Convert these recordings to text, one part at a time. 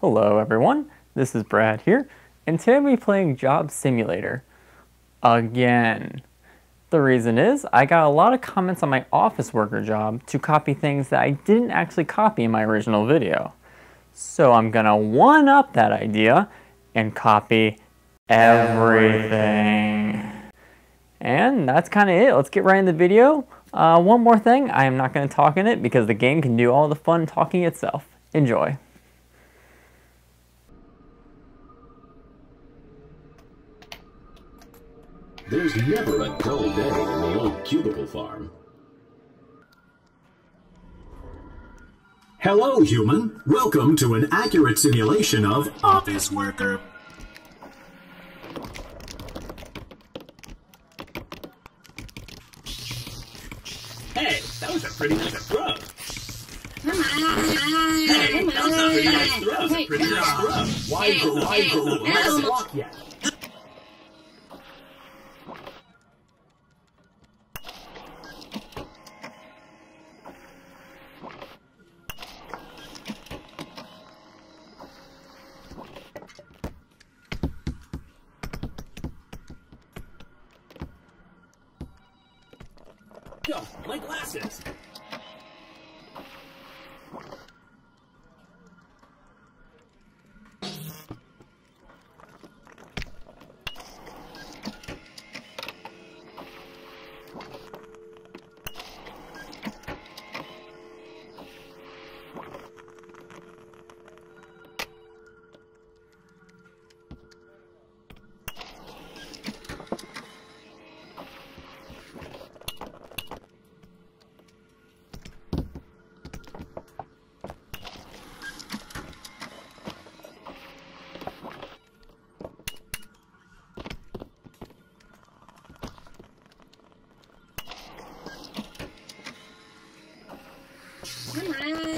Hello everyone, this is Brad here, and today we'll be playing Job Simulator. Again. The reason is, I got a lot of comments on my office worker job to copy things that I didn't actually copy in my original video. So I'm gonna one-up that idea and copy everything. And that's kind of it. Let's get right in the video. Uh, one more thing, I am not to talk in it because the game can do all the fun talking itself. Enjoy. There's never a dull day in the old cubicle farm. Hello, human. Welcome to an accurate simulation of Office Worker. Hey, that was a pretty nice throw. Hey, that was a pretty nice throw. That was a pretty nice throw. Why it, why not nice walk yet? Come on.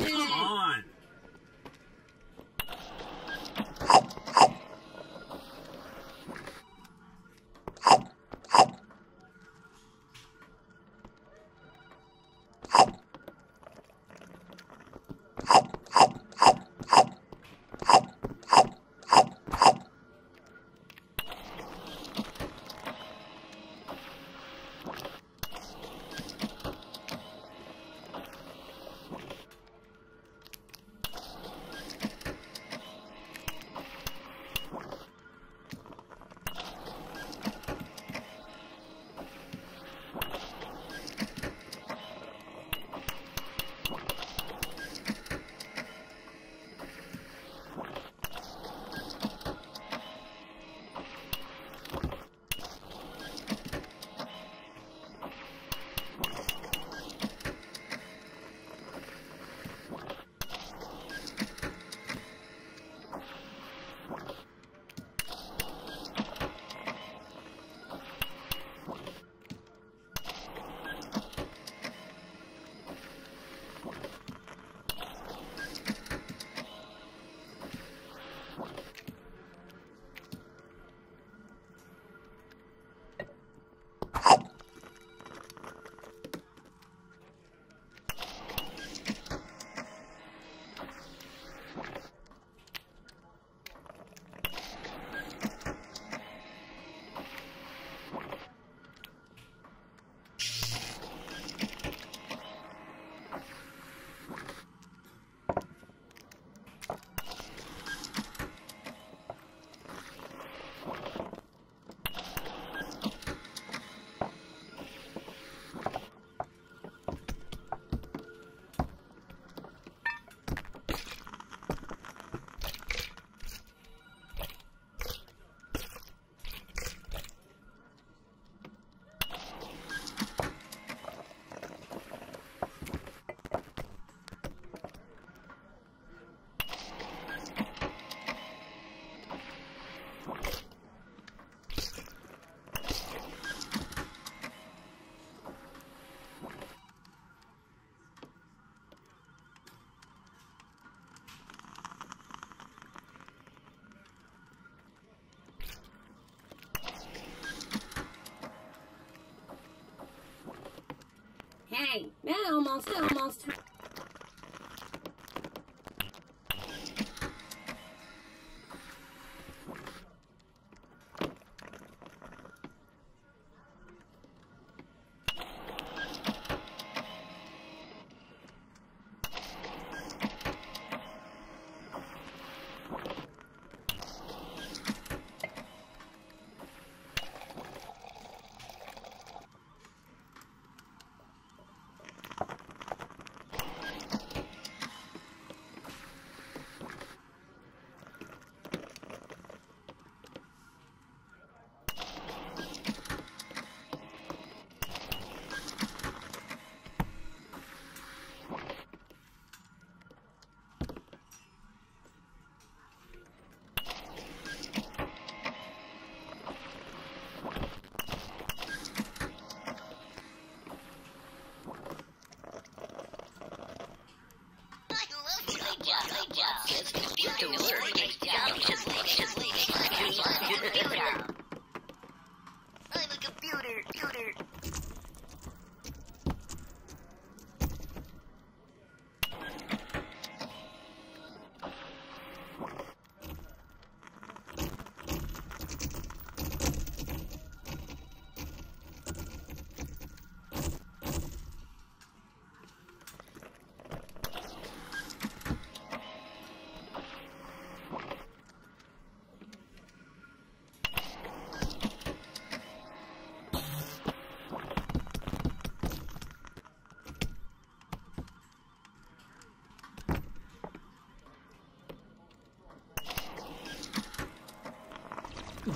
Hey, man, almost, almost.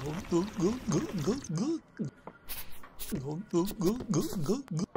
그, 그, 그, 그, 그, 그, 그, 그, 그, 그, 그,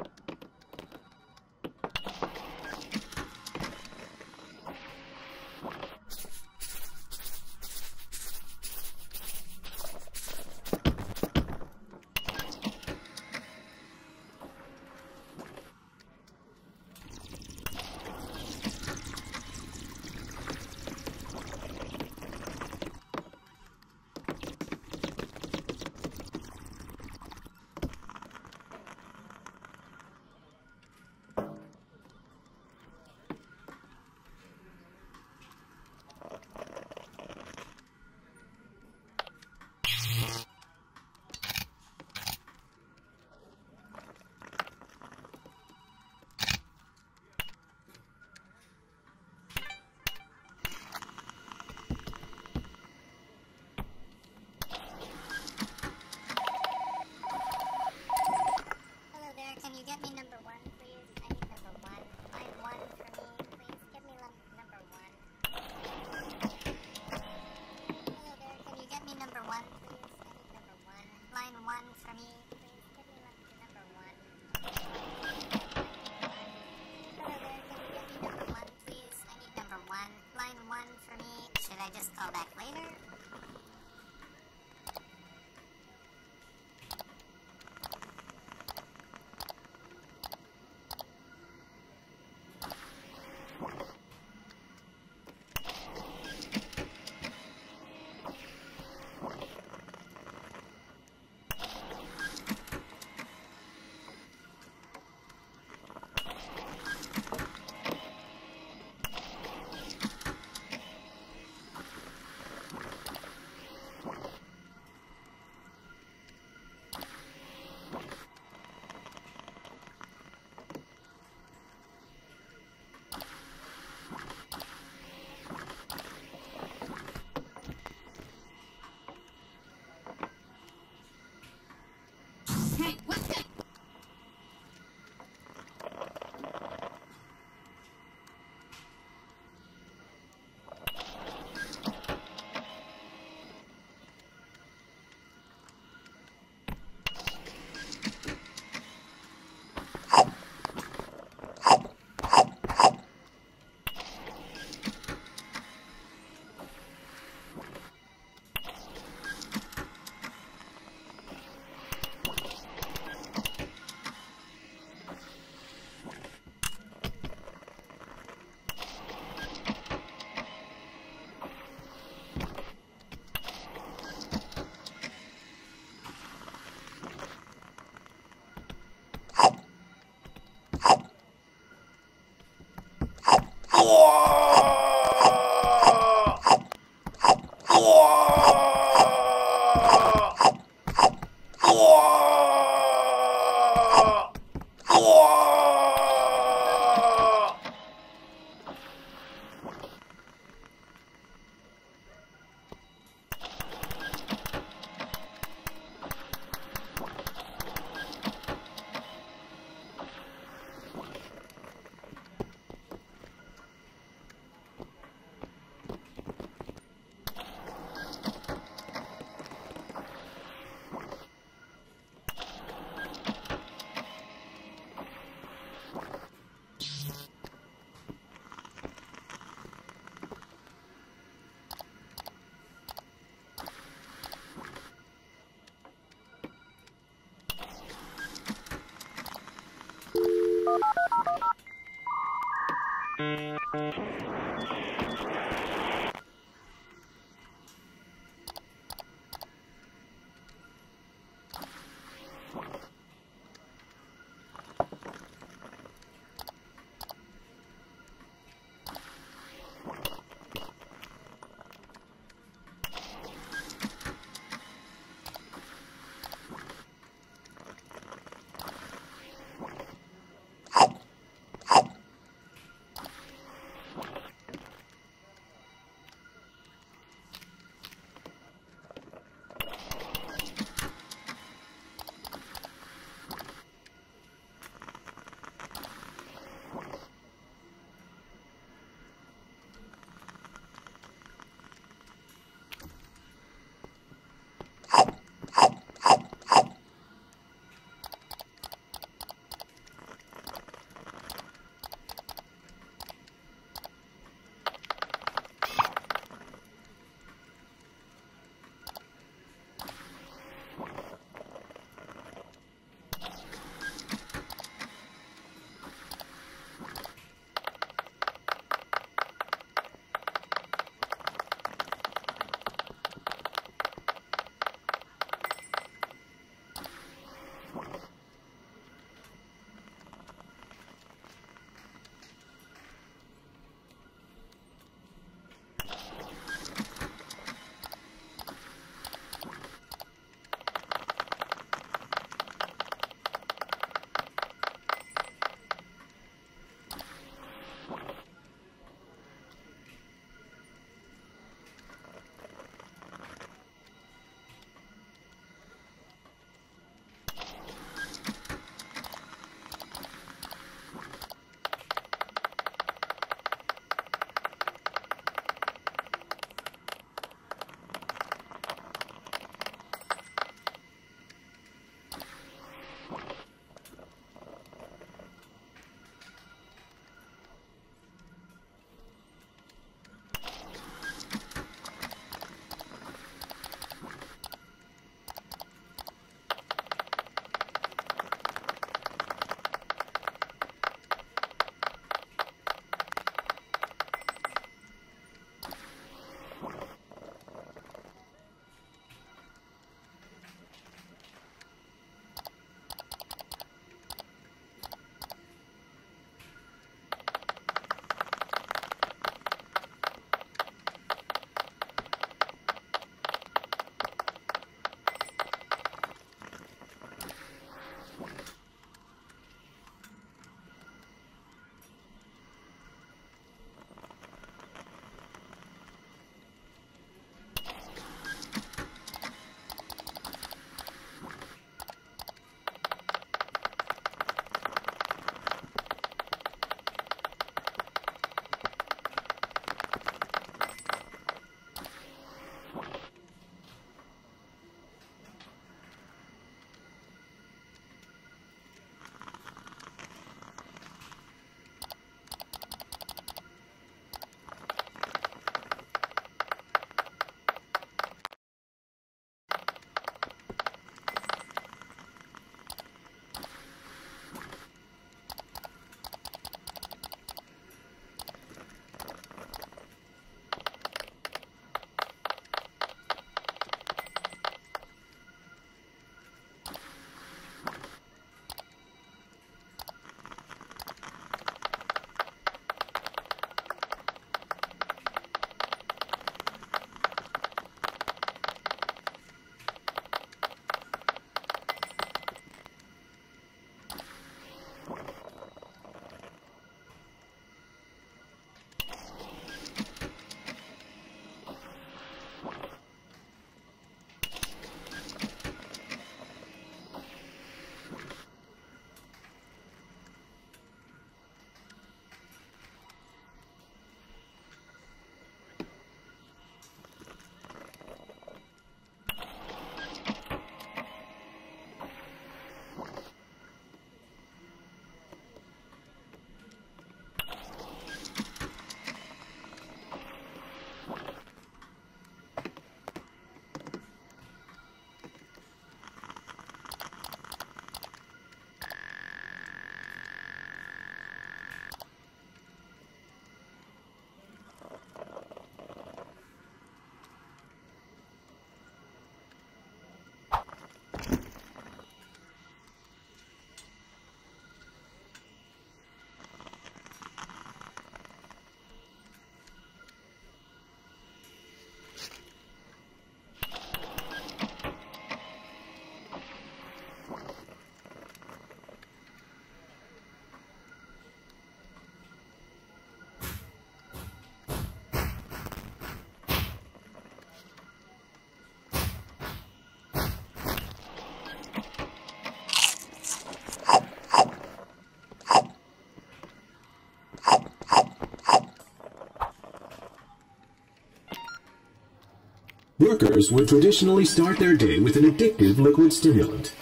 Workers would traditionally start their day with an addictive liquid stimulant.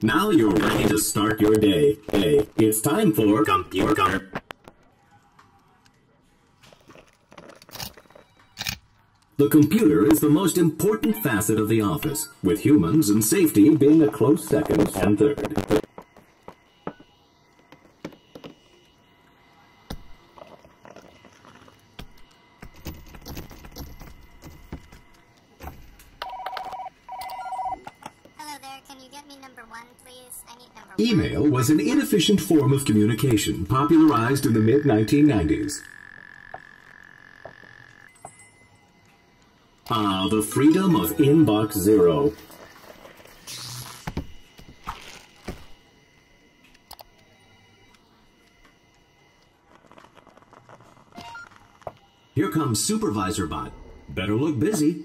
Now you're ready to start your day. Hey, it's time for computer. The computer is the most important facet of the office, with humans and safety being a close second and third. Hello there, can you get me number one, please? I need number Email was an inefficient form of communication popularized in the mid 1990s. Ah, the freedom of Inbox Zero. Here comes Supervisor Bot. Better look busy.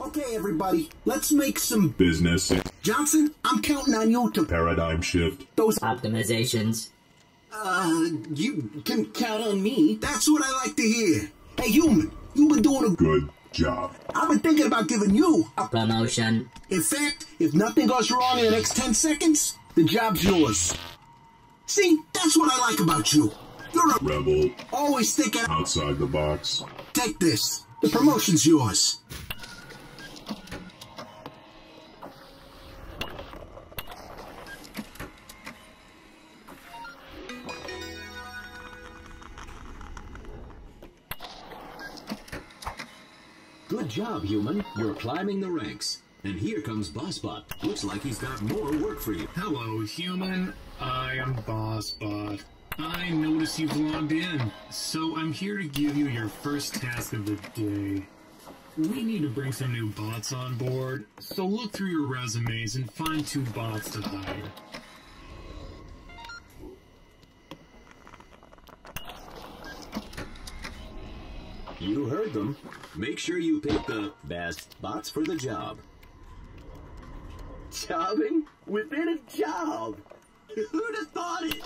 Okay, everybody, let's make some business Johnson, I'm counting on you to paradigm shift. those Optimizations. uh you can count on me. That's what I like to hear. Hey human, you've been doing a Good job. I've been thinking about giving you a Promotion. in fact, if nothing goes wrong in the next ten seconds, the job's yours. See, that's what I like about you. You're a Rebel always thinking outside the box. take this. The promotion's yours. Job, human. You're climbing the ranks. And here comes Bossbot. Looks like he's got more work for you. Hello, human. I am BossBot. I notice you've logged in, so I'm here to give you your first task of the day. We need to bring some new bots on board, so look through your resumes and find two bots to hire. You heard them. Make sure you pick the best bots for the job. Jobbing within a job. Who'd have thought it?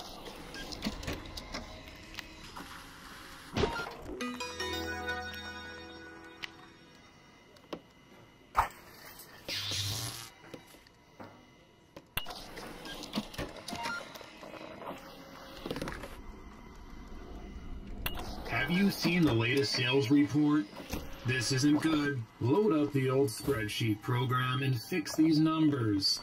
Have you seen the latest sales report? This isn't good. Load up the old spreadsheet program and fix these numbers.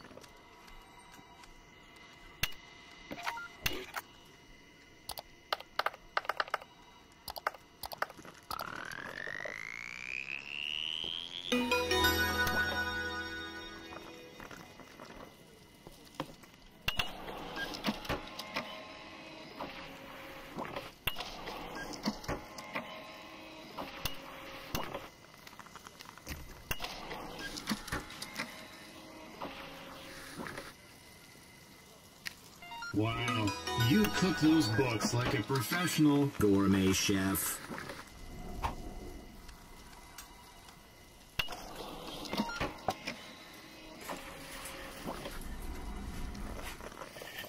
Wow, you cook those books like a professional. Gourmet chef.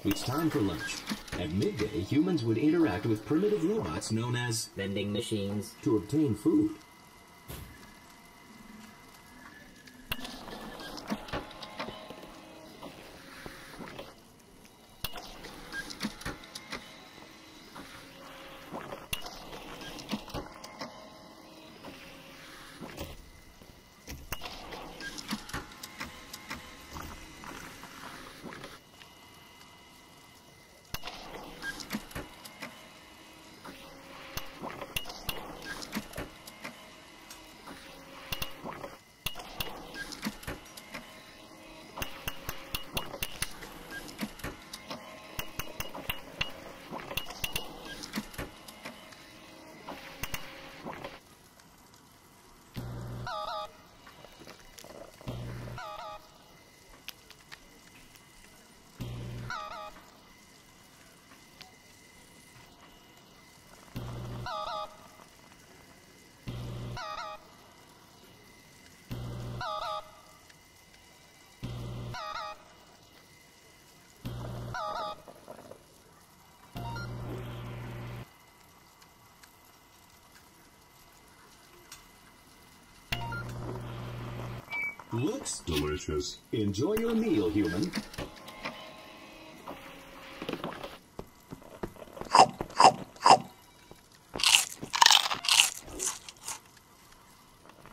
It's time for lunch. At midday, humans would interact with primitive robots known as Vending machines. to obtain food. Looks Delicious. Enjoy your meal, human.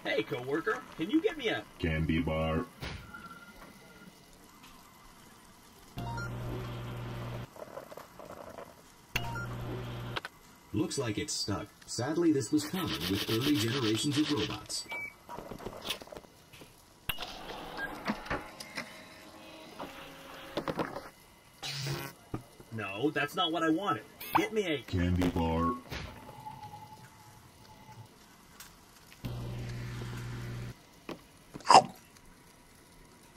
Hey, coworker, can you get me a Candy bar. Looks like it's stuck. Sadly, this was common with early generations of robots. No, that's not what I wanted. Get me a Candy bar.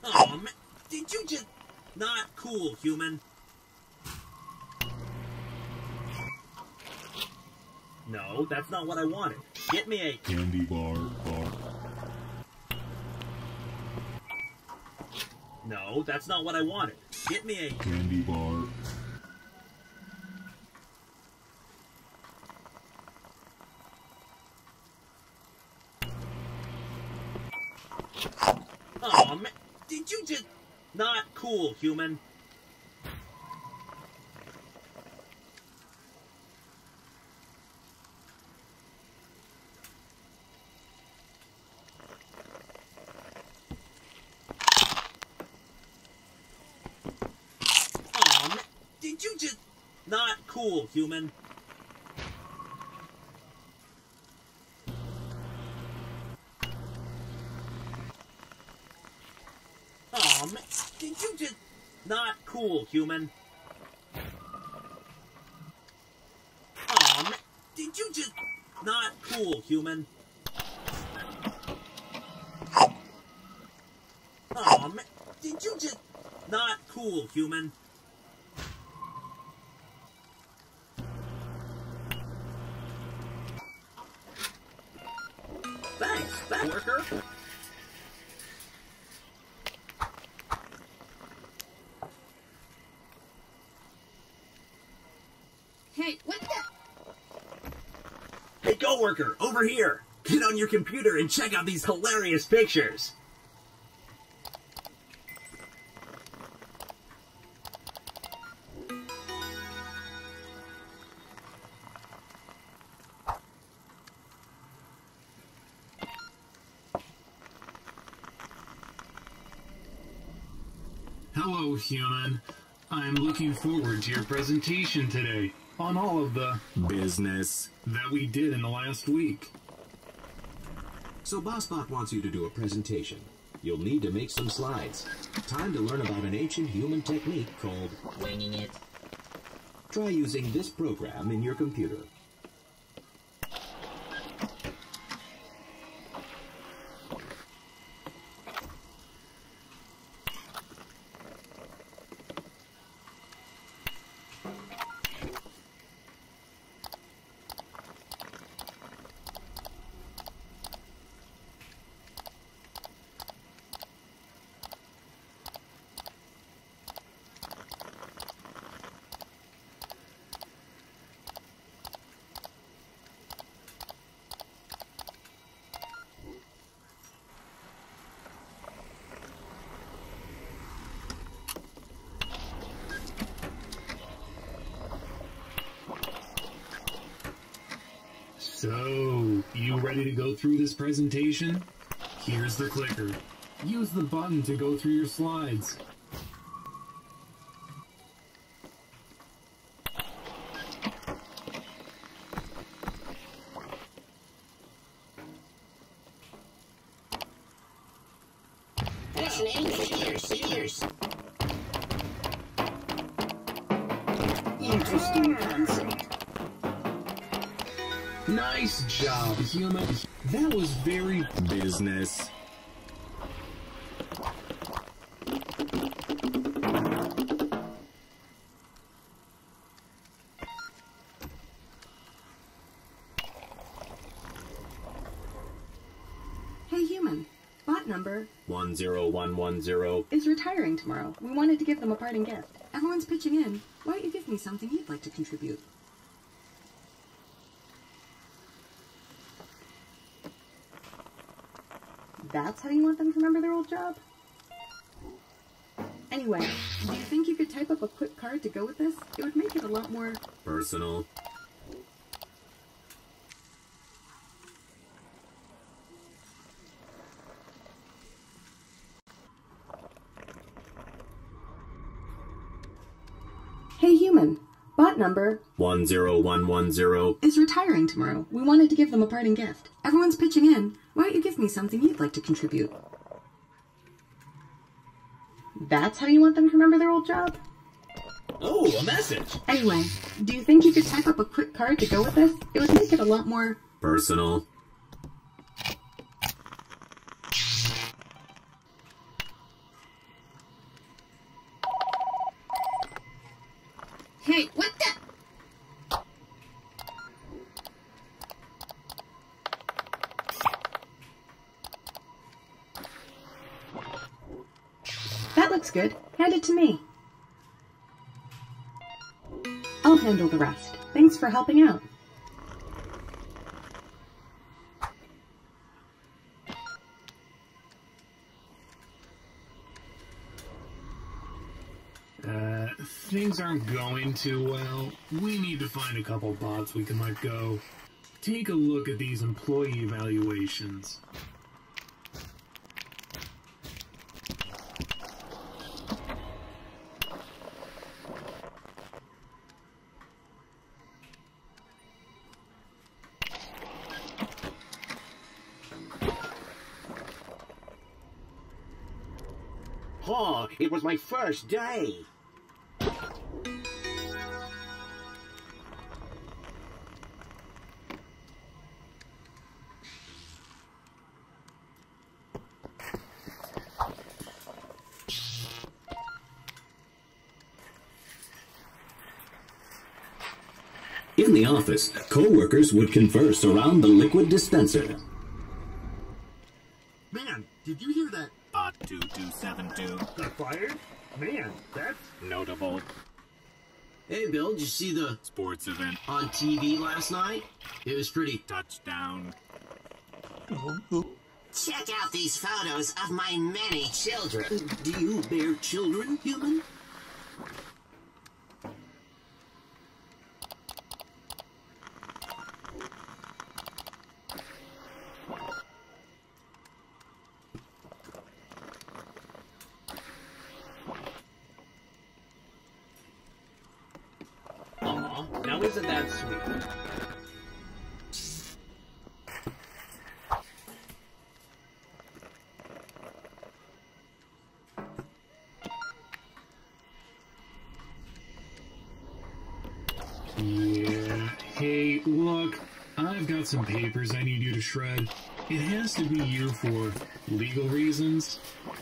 Oh man, did you just not cool, human? No, that's not what I wanted. Get me a Candy bar. Bar. No, that's not what I wanted. Get me a Candy bar. Oh man, did you just not cool, human? Oh did you just not cool, human? Oh man, did you just not cool, human? Oh man, did you just not cool, human? Oh man, did you just not cool, human? Thanks, that worker. Hey, what the? Hey, over here! Get on your computer and check out these hilarious pictures! Hello, human. I'm looking forward to your presentation today on all of the Business. that we did in the last week. So BossBot wants you to do a presentation. You'll need to make some slides. Time to learn about an ancient human technique called Winging it. try using this program in your computer. So, you ready to go through this presentation? Here's the clicker. Use the button to go through your slides. Interesting concept. Nice job, human. That was very Business. Hey, human. Bot number 10110. is retiring tomorrow. We wanted to give them a parting gift. Everyone's pitching in. Why don't you give me something you'd like to contribute? That's how you want them to remember their old job? Anyway, do you think you could type up a quick card to go with this? It would make it a lot more Personal. Hey human, bot number 10110. is retiring tomorrow. We wanted to give them a parting gift. Everyone's pitching in. Why don't you give me something you'd like to contribute? That's how you want them to remember their old job? Oh, a message. Anyway, do you think you could type up a quick card to go with this? It would make it a lot more Personal. For helping out. Uh, things aren't going too well. We need to find a couple bots we can let go. Take a look at these employee evaluations. My first day. In the office, co-workers would converse around the liquid dispenser. Man, did you hear that? Bot 2272. Got fired? Man, that's notable. Hey, Bill, did you see the Sports event. on TV last night? It was pretty. Touchdown. Check out these photos of my many children. Do you bear children, human? Some papers I need you to shred. It has to be you for legal reasons.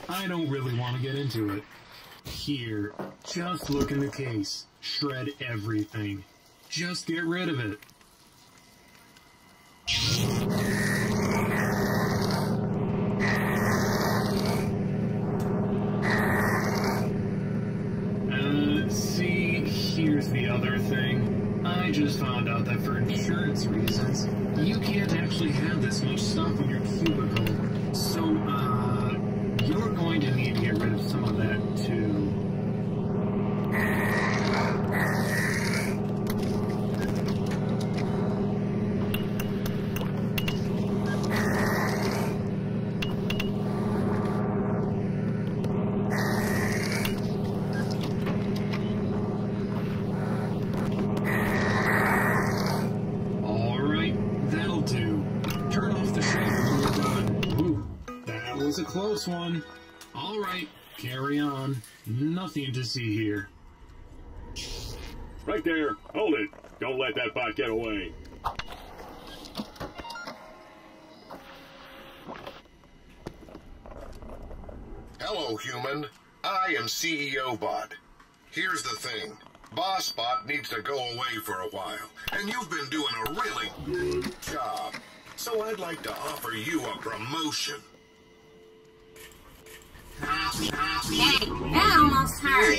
I don't really want to get into it. Here, just look in the case. Shred everything. Just get rid of it. Uh, see, here's the other thing. I just found out that for insurance reasons, you can't actually have this much stuff in your cubicle. So, see here. Right there. Hold it. Don't let that bot get away. Hello, human. I am CEO Bot. Here's the thing. Boss Bot needs to go away for a while, and you've been doing a really good job. So I'd like to offer you a promotion. Hey, that almost hurt.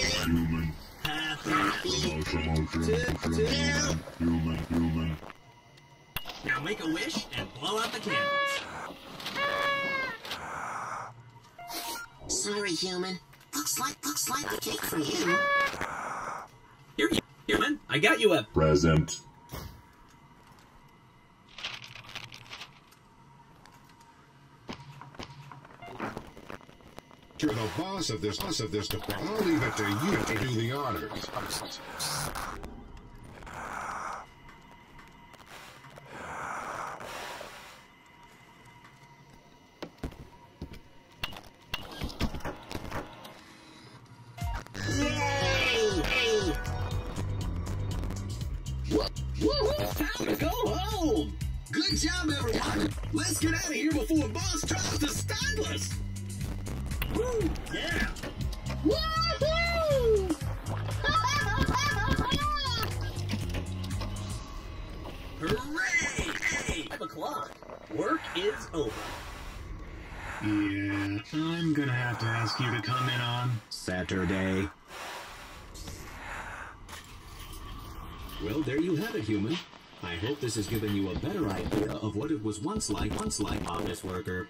Now make a wish and blow out the candles. sorry, human. Looks like looks like the cake for you. Here, human. I got you a Present. You're the boss of this boss of this department. I'll leave it to you to do the honors. Good job, everyone. Let's get out of here before boss tries to stop us. Woo! Yeah. Woohoo! Hooray! Hey, five o'clock. Work is over. Yeah, I'm gonna have to ask you to come in on Saturday. Well, there you have it, human. I hope this has given you a better idea of what it was once like, once like, office worker.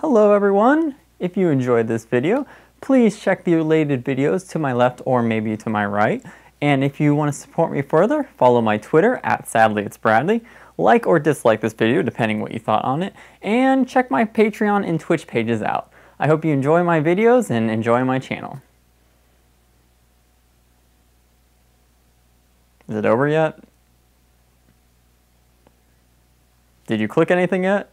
Hello everyone! If you enjoyed this video, please check the related videos to my left or maybe to my right. And if you want to support me further, follow my Twitter at Sadly It's Bradley. Like or dislike this video depending what you thought on it. And check my Patreon and Twitch pages out. I hope you enjoy my videos and enjoy my channel. Is it over yet? Did you click anything yet?